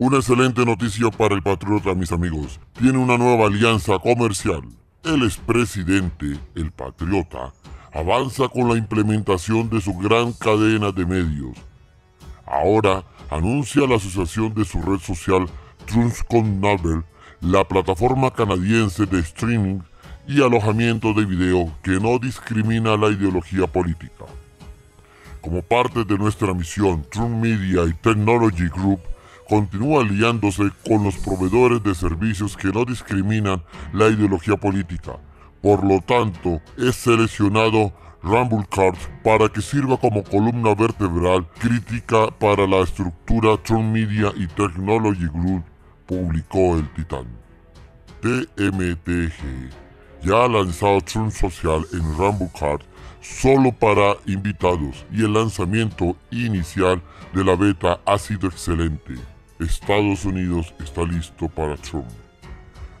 Una excelente noticia para el Patriota, mis amigos. Tiene una nueva alianza comercial. El expresidente, el Patriota, avanza con la implementación de su gran cadena de medios. Ahora anuncia la asociación de su red social Trunks con la plataforma canadiense de streaming y alojamiento de video que no discrimina la ideología política. Como parte de nuestra misión, Trunk Media y Technology Group continúa aliándose con los proveedores de servicios que no discriminan la ideología política. Por lo tanto, es seleccionado Rumble Cards para que sirva como columna vertebral crítica para la estructura Trump Media y Technology Group, publicó el Titán. TMTG ya ha lanzado Trump Social en Rumble Card solo para invitados y el lanzamiento inicial de la beta ha sido excelente. Estados Unidos está listo para Trump.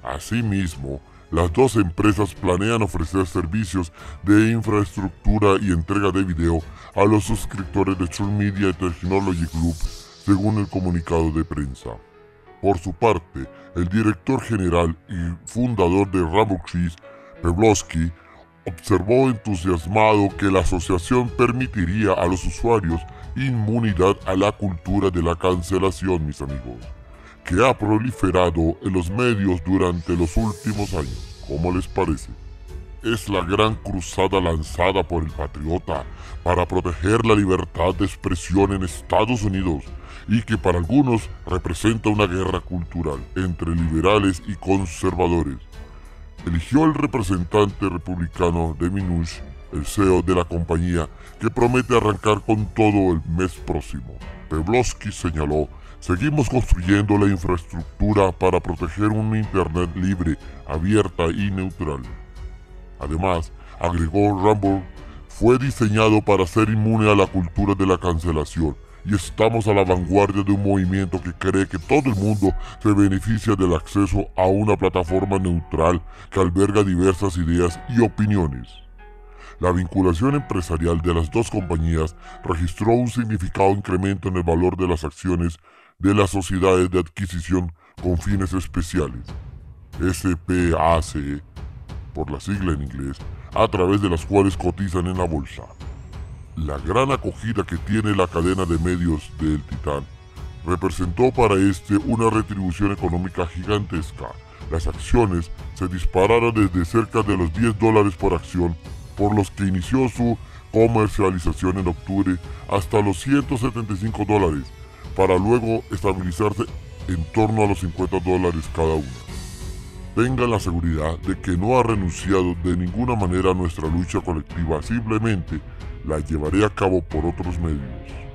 Asimismo, las dos empresas planean ofrecer servicios de infraestructura y entrega de video a los suscriptores de True Media Technology Group, según el comunicado de prensa. Por su parte, el director general y fundador de Raboxis, Pebloski, observó entusiasmado que la asociación permitiría a los usuarios inmunidad a la cultura de la cancelación, mis amigos, que ha proliferado en los medios durante los últimos años. ¿Cómo les parece? Es la gran cruzada lanzada por el patriota para proteger la libertad de expresión en Estados Unidos y que para algunos representa una guerra cultural entre liberales y conservadores. Eligió el representante republicano de Minush el CEO de la compañía, que promete arrancar con todo el mes próximo. Pebloski señaló, seguimos construyendo la infraestructura para proteger un Internet libre, abierta y neutral. Además, agregó Rumble, fue diseñado para ser inmune a la cultura de la cancelación y estamos a la vanguardia de un movimiento que cree que todo el mundo se beneficia del acceso a una plataforma neutral que alberga diversas ideas y opiniones. La vinculación empresarial de las dos compañías registró un significado incremento en el valor de las acciones de las sociedades de adquisición con fines especiales, SPACE, por la sigla en inglés, a través de las cuales cotizan en la bolsa. La gran acogida que tiene la cadena de medios del Titán representó para este una retribución económica gigantesca. Las acciones se dispararon desde cerca de los 10 dólares por acción por los que inició su comercialización en octubre hasta los 175 dólares, para luego estabilizarse en torno a los 50 dólares cada una. Tengan la seguridad de que no ha renunciado de ninguna manera a nuestra lucha colectiva, simplemente la llevaré a cabo por otros medios.